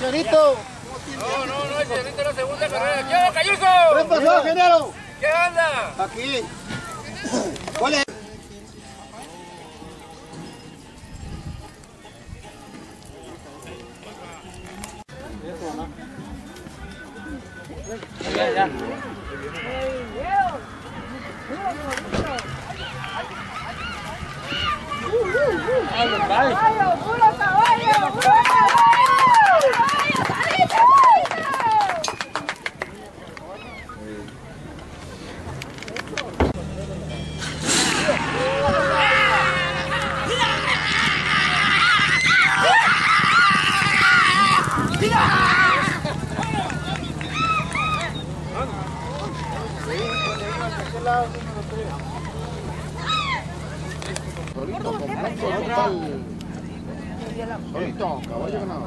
Chicharito. No, no, no, Chicharito la segunda carrera. ¿Qué onda, Cayuco? ¿Qué pasó, Genaro? ¿Qué anda? Aquí. ¿Cuál es? ¡Caballo, puro caballo! ¡Puro caballo! Solito, solito, caballo ganado.